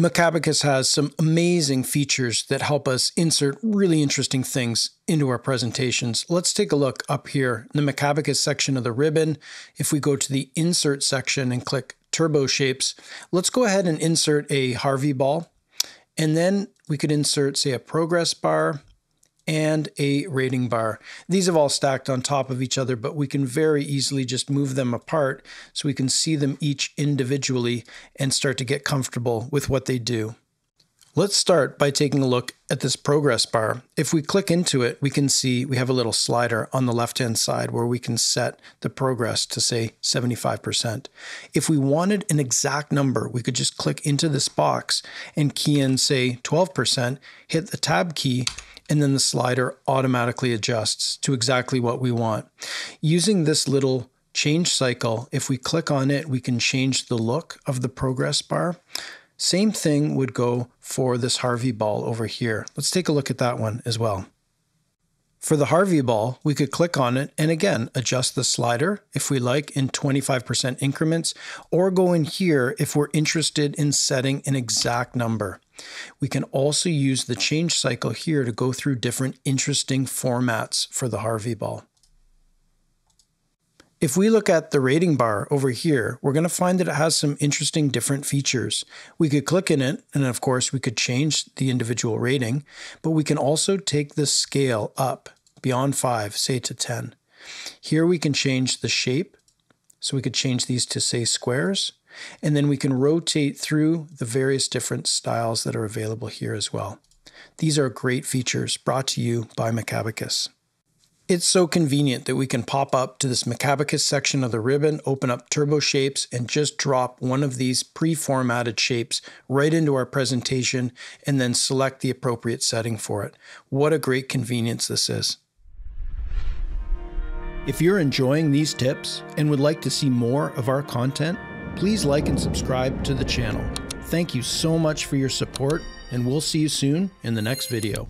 Macabacus has some amazing features that help us insert really interesting things into our presentations. Let's take a look up here in the Macabacus section of the ribbon. If we go to the Insert section and click Turbo Shapes, let's go ahead and insert a Harvey ball. And then we could insert, say, a progress bar and a rating bar. These have all stacked on top of each other, but we can very easily just move them apart so we can see them each individually and start to get comfortable with what they do. Let's start by taking a look at this progress bar. If we click into it, we can see we have a little slider on the left-hand side where we can set the progress to say 75%. If we wanted an exact number, we could just click into this box and key in say 12%, hit the tab key, and then the slider automatically adjusts to exactly what we want. Using this little change cycle, if we click on it, we can change the look of the progress bar. Same thing would go for this Harvey ball over here. Let's take a look at that one as well. For the Harvey ball, we could click on it and again adjust the slider if we like in 25% increments, or go in here if we're interested in setting an exact number. We can also use the change cycle here to go through different interesting formats for the Harvey ball. If we look at the rating bar over here, we're going to find that it has some interesting different features. We could click in it, and of course we could change the individual rating, but we can also take the scale up beyond 5, say to 10. Here we can change the shape, so we could change these to say squares, and then we can rotate through the various different styles that are available here as well. These are great features brought to you by Macabacus. It's so convenient that we can pop up to this Macabacus section of the ribbon, open up Turbo Shapes, and just drop one of these pre-formatted shapes right into our presentation and then select the appropriate setting for it. What a great convenience this is. If you're enjoying these tips and would like to see more of our content, please like and subscribe to the channel. Thank you so much for your support, and we'll see you soon in the next video.